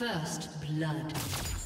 First blood.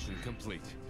Transformation complete.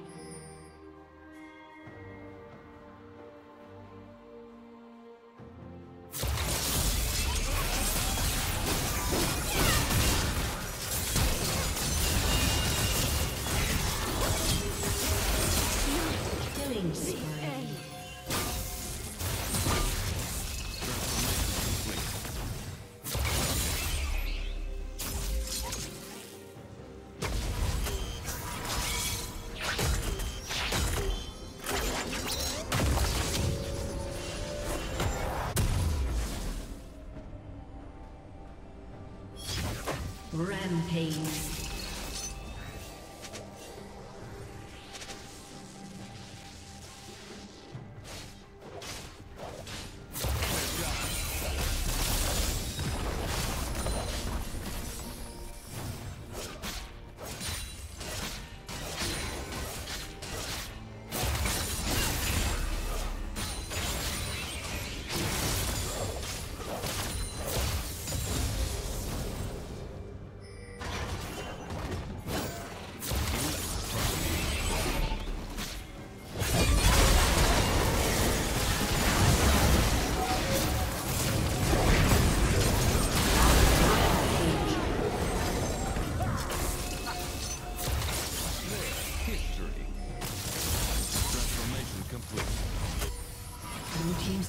Rampage.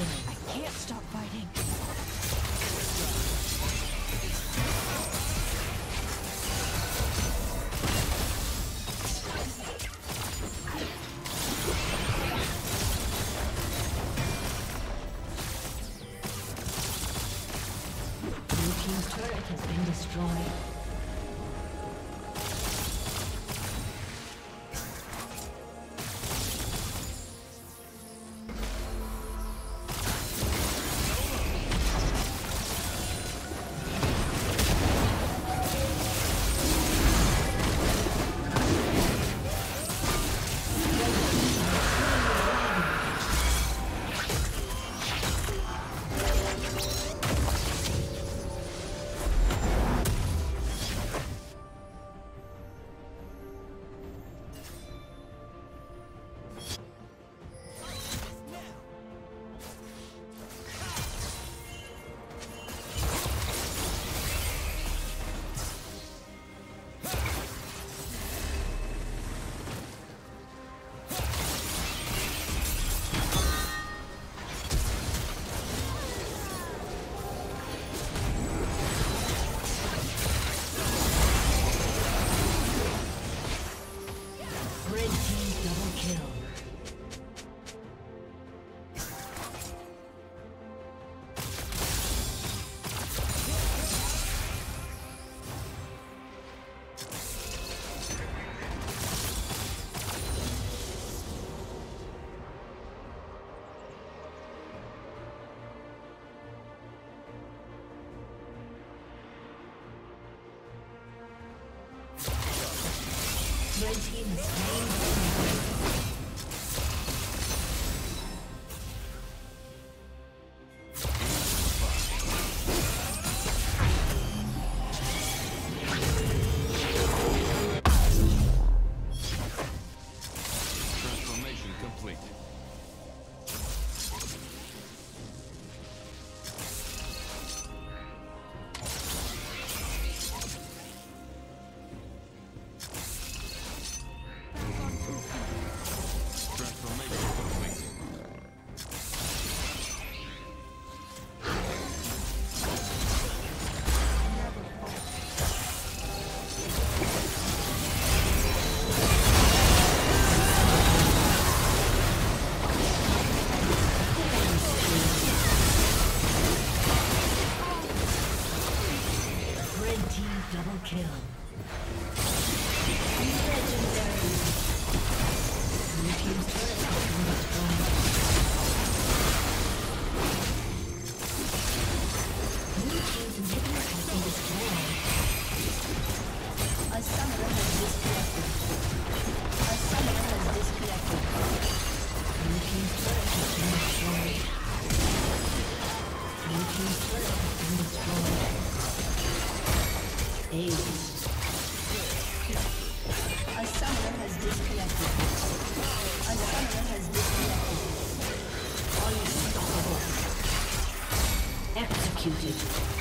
I can't stop fighting. Thanks. Executed.